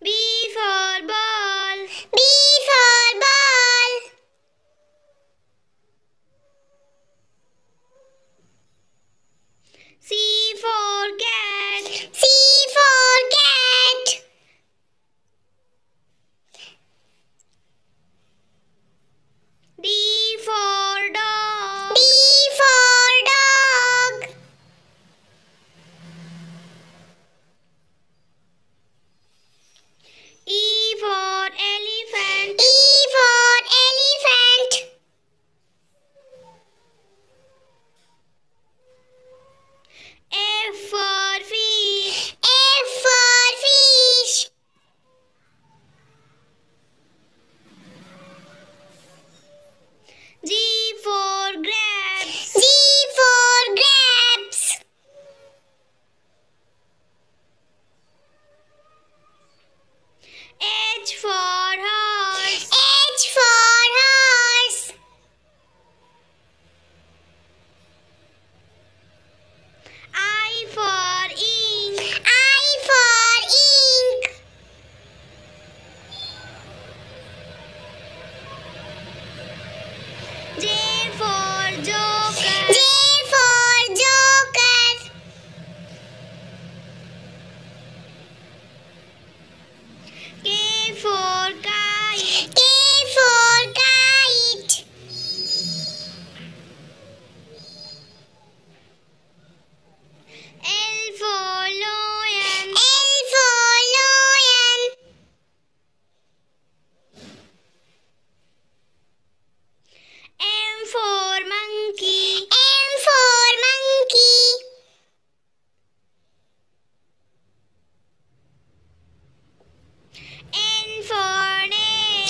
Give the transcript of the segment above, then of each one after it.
B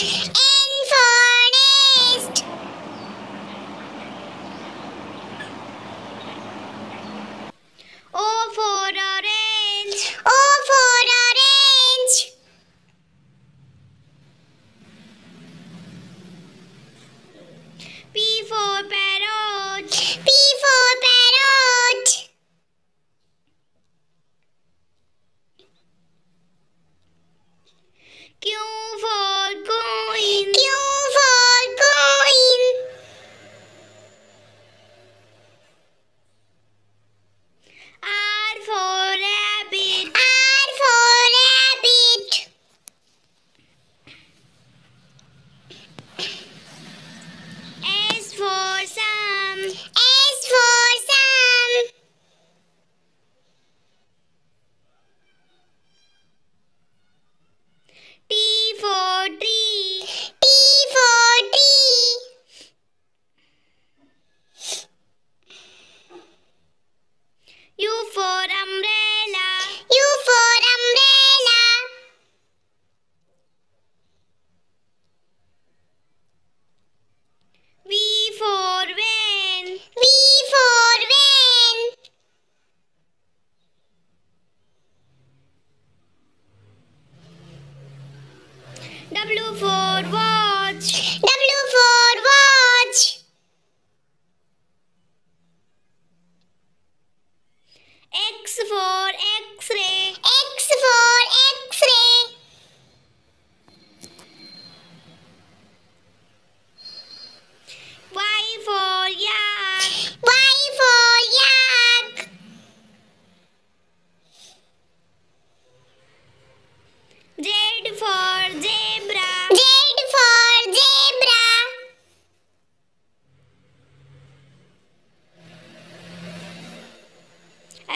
and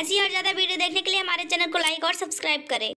ऐसी और ज़्यादा वीडियो देखने के लिए हमारे चैनल को लाइक और सब्सक्राइब करें।